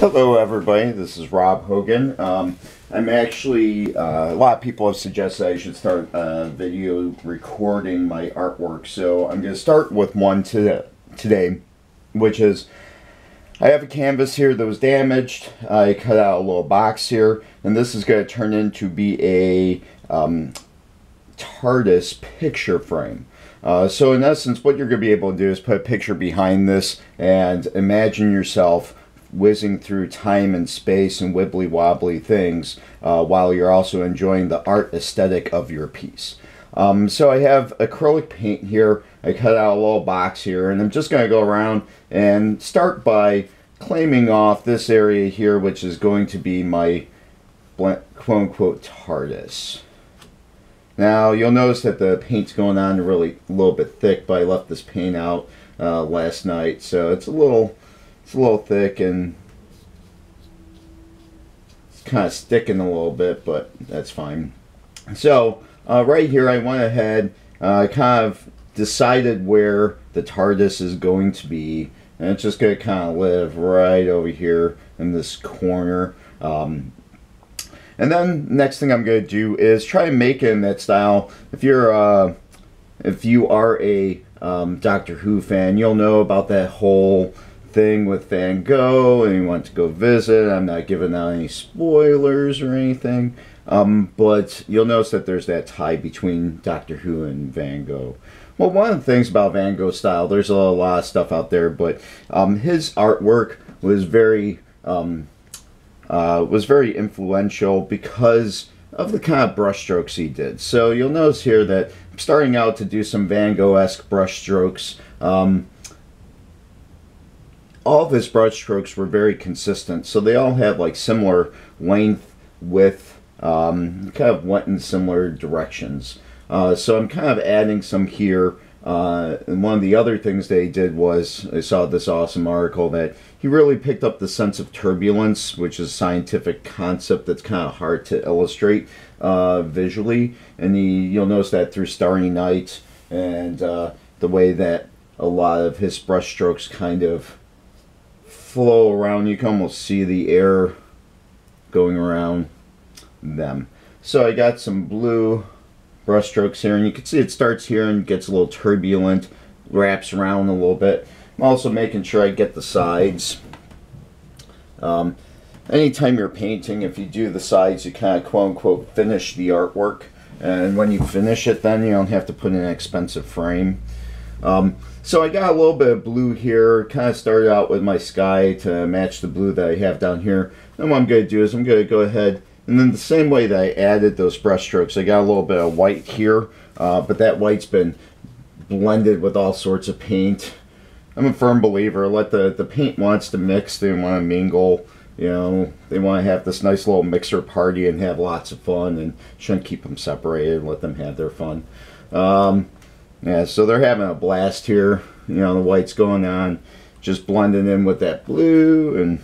Hello, everybody. This is Rob Hogan. Um, I'm actually, uh, a lot of people have suggested I should start video recording my artwork, so I'm going to start with one today, today, which is I have a canvas here that was damaged. I cut out a little box here, and this is going to turn into be a um, TARDIS picture frame. Uh, so in essence, what you're going to be able to do is put a picture behind this and imagine yourself whizzing through time and space and wibbly wobbly things uh, while you're also enjoying the art aesthetic of your piece. Um, so I have acrylic paint here. I cut out a little box here and I'm just going to go around and start by claiming off this area here which is going to be my quote unquote TARDIS. Now you'll notice that the paint's going on really a little bit thick but I left this paint out uh, last night so it's a little it's a little thick and it's kind of sticking a little bit, but that's fine. So uh, right here, I went ahead, uh, kind of decided where the TARDIS is going to be, and it's just going to kind of live right over here in this corner. Um, and then next thing I'm going to do is try and make it in that style. If you're uh, if you are a um, Doctor Who fan, you'll know about that whole thing with Van Gogh and he went to go visit. I'm not giving out any spoilers or anything. Um, but you'll notice that there's that tie between Doctor Who and Van Gogh. Well, one of the things about Van Gogh's style, there's a lot of stuff out there, but um, his artwork was very um, uh, was very influential because of the kind of brushstrokes he did. So you'll notice here that I'm starting out to do some Van Gogh-esque brushstrokes. Um, all of his brush strokes were very consistent. So they all have like similar length, width, um, kind of went in similar directions. Uh, so I'm kind of adding some here. Uh, and one of the other things they did was I saw this awesome article that he really picked up the sense of turbulence, which is a scientific concept that's kind of hard to illustrate uh, visually. And he, you'll notice that through Starry Night and uh, the way that a lot of his brushstrokes kind of flow around. You can almost see the air going around them. So I got some blue brush strokes here, and you can see it starts here and gets a little turbulent, wraps around a little bit. I'm also making sure I get the sides. Um, anytime you're painting, if you do the sides, you kind of quote-unquote finish the artwork. And when you finish it, then you don't have to put in an expensive frame. Um, so I got a little bit of blue here, kind of started out with my sky to match the blue that I have down here. Then what I'm going to do is I'm going to go ahead, and then the same way that I added those brush strokes, I got a little bit of white here, uh, but that white's been blended with all sorts of paint. I'm a firm believer, let the, the paint wants to mix, they want to mingle, you know, they want to have this nice little mixer party and have lots of fun and shouldn't keep them separated, let them have their fun. Um, yeah, so they're having a blast here. You know, the white's going on, just blending in with that blue. And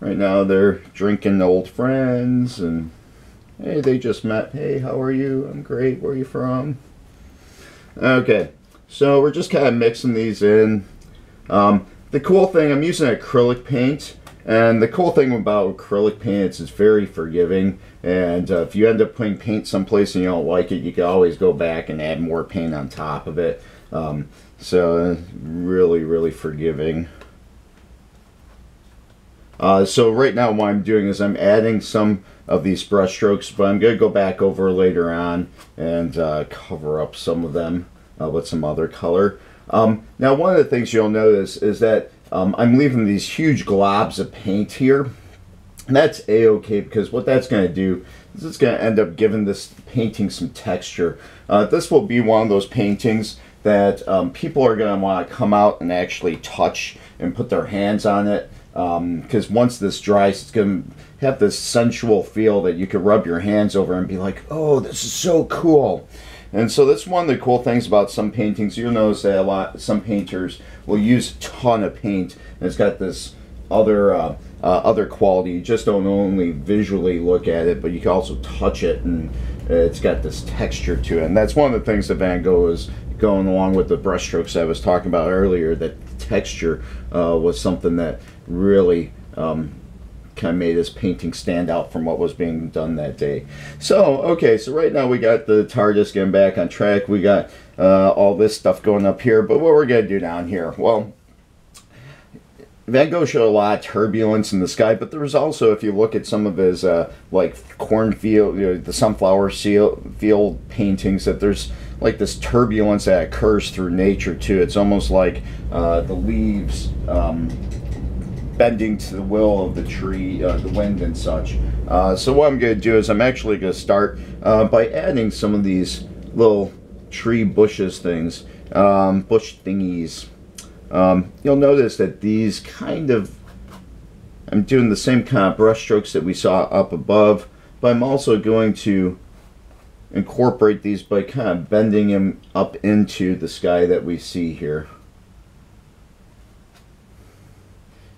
right now they're drinking old friends. And hey, they just met. Hey, how are you? I'm great. Where are you from? Okay, so we're just kind of mixing these in. Um, the cool thing, I'm using acrylic paint. And the cool thing about acrylic paint is it's very forgiving. And uh, if you end up putting paint someplace and you don't like it, you can always go back and add more paint on top of it. Um, so really, really forgiving. Uh, so right now what I'm doing is I'm adding some of these brush strokes, but I'm going to go back over later on and uh, cover up some of them uh, with some other color. Um, now one of the things you'll notice is that um, I'm leaving these huge globs of paint here. And that's a-okay because what that's going to do is it's going to end up giving this painting some texture. Uh, this will be one of those paintings that um, people are going to want to come out and actually touch and put their hands on it because um, once this dries it's going to have this sensual feel that you can rub your hands over and be like oh this is so cool and so that's one of the cool things about some paintings. You'll notice that a lot, some painters will use a ton of paint, and it's got this other uh, uh, other quality. You just don't only visually look at it, but you can also touch it, and it's got this texture to it. And that's one of the things that Van Gogh is going along with the brushstrokes I was talking about earlier. That texture uh, was something that really um, kind of made his painting stand out from what was being done that day. So, okay, so right now we got the TARDIS getting back on track. We got uh, all this stuff going up here. But what we're going to do down here? Well, Van Gogh showed a lot of turbulence in the sky, but there was also, if you look at some of his uh, like cornfield, you know, the sunflower field paintings, that there's like this turbulence that occurs through nature too. It's almost like uh, the leaves um, bending to the will of the tree, uh, the wind and such. Uh, so what I'm going to do is I'm actually going to start uh, by adding some of these little tree bushes things, um, bush thingies um, you'll notice that these kind of, I'm doing the same kind of brush strokes that we saw up above, but I'm also going to incorporate these by kind of bending them up into the sky that we see here.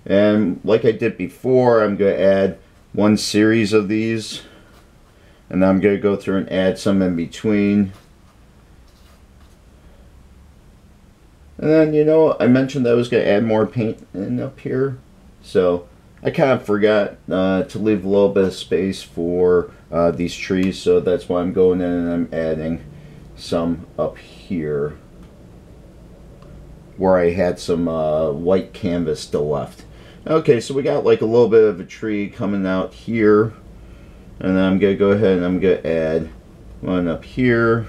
And like I did before, I'm going to add one series of these. And I'm going to go through and add some in between. And then, you know, I mentioned that I was going to add more paint in up here. So I kind of forgot uh, to leave a little bit of space for uh, these trees. So that's why I'm going in and I'm adding some up here where I had some uh, white canvas still left. Okay, so we got like a little bit of a tree coming out here. And I'm going to go ahead and I'm going to add one up here.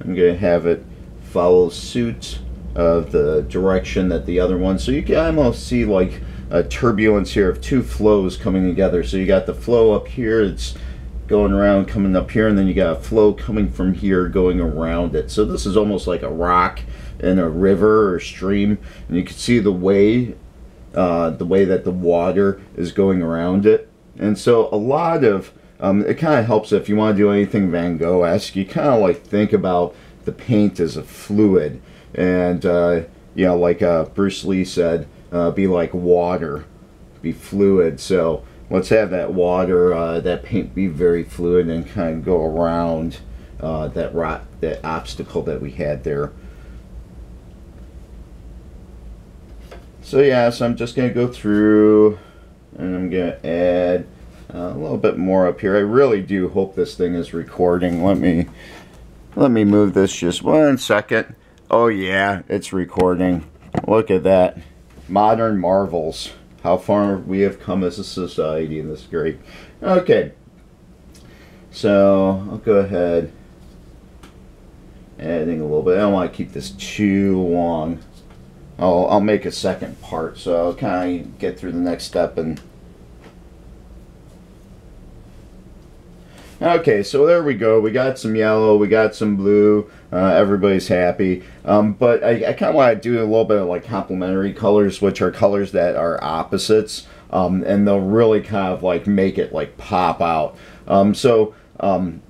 I'm going to have it follow suit of the direction that the other one. So you can almost see like a turbulence here of two flows coming together. So you got the flow up here, it's going around, coming up here, and then you got a flow coming from here going around it. So this is almost like a rock in a river or stream, and you can see the way, uh, the way that the water is going around it. And so a lot of, um, it kind of helps if you want to do anything Van Gogh-esque, you kind of like think about the paint as a fluid. And, uh, you know, like uh, Bruce Lee said, uh, be like water, be fluid. So let's have that water, uh, that paint be very fluid and kind of go around that rock, that obstacle that we had there. So yeah, so I'm just going to go through and I'm going to add a little bit more up here. I really do hope this thing is recording. Let me let me move this just one second. Oh yeah, it's recording. Look at that. Modern marvels. How far we have come as a society in this great. Okay. So I'll go ahead adding a little bit. I don't want to keep this too long. I'll, I'll make a second part so I'll kind of get through the next step and Okay, so there we go. We got some yellow, we got some blue. Uh, everybody's happy. Um, but I, I kind of want to do a little bit of like complementary colors, which are colors that are opposites. Um, and they'll really kind of like make it like pop out. Um, so, um,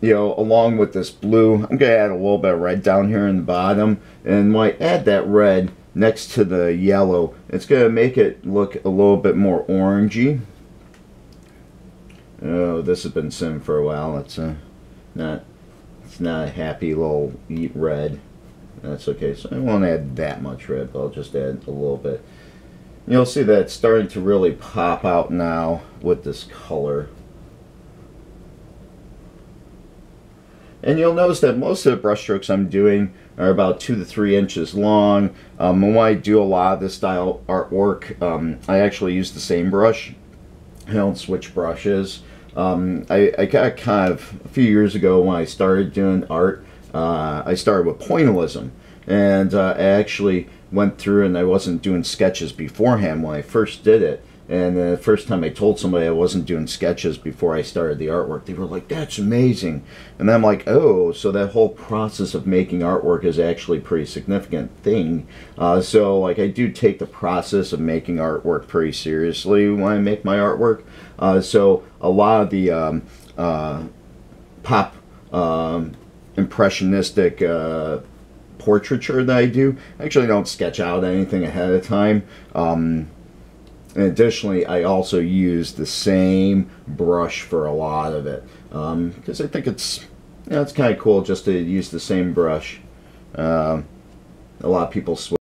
you know, along with this blue, I'm going to add a little bit of red down here in the bottom. And I add that red next to the yellow, it's going to make it look a little bit more orangey. Oh, this has been sitting for a while. It's a, uh, not it's not a happy little red. That's okay. So I won't add that much red, but I'll just add a little bit. You'll see that it's starting to really pop out now with this color. And you'll notice that most of the brush strokes I'm doing are about two to three inches long. Um, when I do a lot of this style artwork, um, I actually use the same brush. I don't switch brushes. Um, I, I got kind of a few years ago when I started doing art, uh, I started with pointillism. And uh, I actually went through and I wasn't doing sketches beforehand when I first did it. And the first time I told somebody I wasn't doing sketches before I started the artwork, they were like, that's amazing. And I'm like, oh, so that whole process of making artwork is actually a pretty significant thing. Uh, so, like, I do take the process of making artwork pretty seriously when I make my artwork. Uh, so, a lot of the um, uh, pop um, impressionistic uh, portraiture that I do, I actually don't sketch out anything ahead of time. Um, and additionally, I also use the same brush for a lot of it because um, I think it's you know, it's kind of cool just to use the same brush. Um, a lot of people switch.